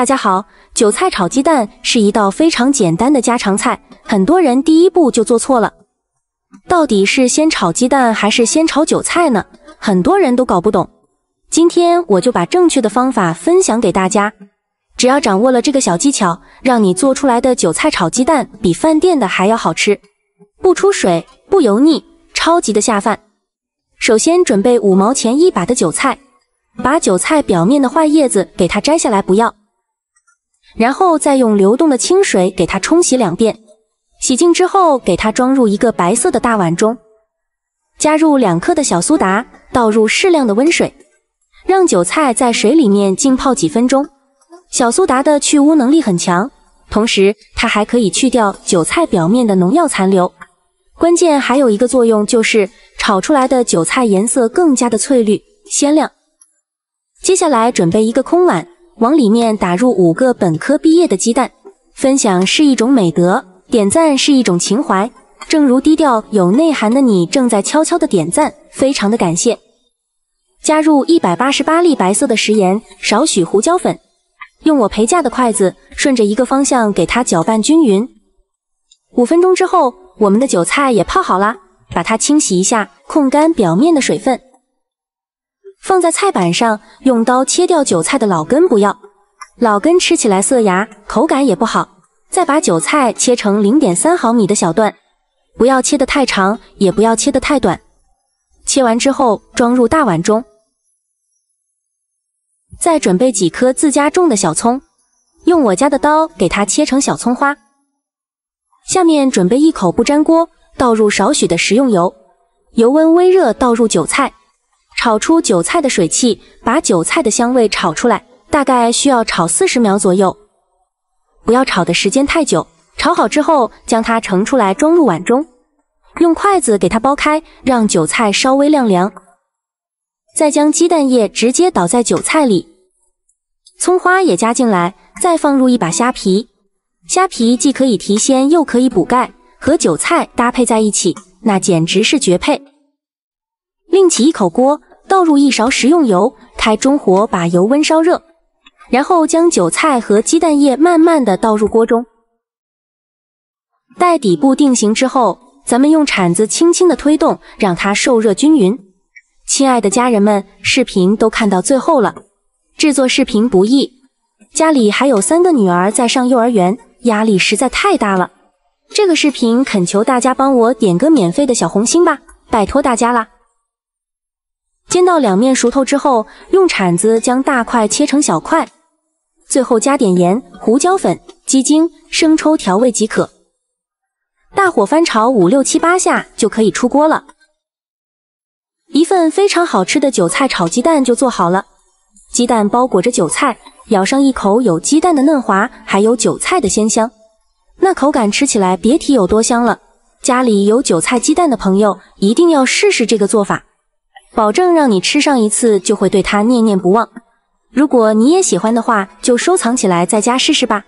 大家好，韭菜炒鸡蛋是一道非常简单的家常菜，很多人第一步就做错了。到底是先炒鸡蛋还是先炒韭菜呢？很多人都搞不懂。今天我就把正确的方法分享给大家。只要掌握了这个小技巧，让你做出来的韭菜炒鸡蛋比饭店的还要好吃，不出水，不油腻，超级的下饭。首先准备五毛钱一把的韭菜，把韭菜表面的坏叶子给它摘下来，不要。然后再用流动的清水给它冲洗两遍，洗净之后给它装入一个白色的大碗中，加入两克的小苏打，倒入适量的温水，让韭菜在水里面浸泡几分钟。小苏打的去污能力很强，同时它还可以去掉韭菜表面的农药残留。关键还有一个作用就是炒出来的韭菜颜色更加的翠绿鲜亮。接下来准备一个空碗。往里面打入五个本科毕业的鸡蛋。分享是一种美德，点赞是一种情怀。正如低调有内涵的你正在悄悄的点赞，非常的感谢。加入一百八十八粒白色的食盐，少许胡椒粉，用我陪嫁的筷子顺着一个方向给它搅拌均匀。五分钟之后，我们的韭菜也泡好了，把它清洗一下，控干表面的水分。放在菜板上，用刀切掉韭菜的老根，不要老根吃起来涩牙，口感也不好。再把韭菜切成零点三毫米的小段，不要切得太长，也不要切得太短。切完之后装入大碗中，再准备几颗自家种的小葱，用我家的刀给它切成小葱花。下面准备一口不粘锅，倒入少许的食用油，油温微热，倒入韭菜。炒出韭菜的水汽，把韭菜的香味炒出来，大概需要炒四十秒左右，不要炒的时间太久。炒好之后，将它盛出来，装入碗中，用筷子给它剥开，让韭菜稍微晾凉。再将鸡蛋液直接倒在韭菜里，葱花也加进来，再放入一把虾皮。虾皮既可以提鲜，又可以补钙，和韭菜搭配在一起，那简直是绝配。另起一口锅。倒入一勺食用油，开中火把油温烧热，然后将韭菜和鸡蛋液慢慢的倒入锅中。待底部定型之后，咱们用铲子轻轻的推动，让它受热均匀。亲爱的家人们，视频都看到最后了。制作视频不易，家里还有三个女儿在上幼儿园，压力实在太大了。这个视频恳求大家帮我点个免费的小红心吧，拜托大家啦！煎到两面熟透之后，用铲子将大块切成小块，最后加点盐、胡椒粉、鸡精、生抽调味即可。大火翻炒五六七八下就可以出锅了。一份非常好吃的韭菜炒鸡蛋就做好了。鸡蛋包裹着韭菜，咬上一口，有鸡蛋的嫩滑，还有韭菜的鲜香，那口感吃起来别提有多香了。家里有韭菜鸡蛋的朋友，一定要试试这个做法。保证让你吃上一次就会对它念念不忘。如果你也喜欢的话，就收藏起来，在家试试吧。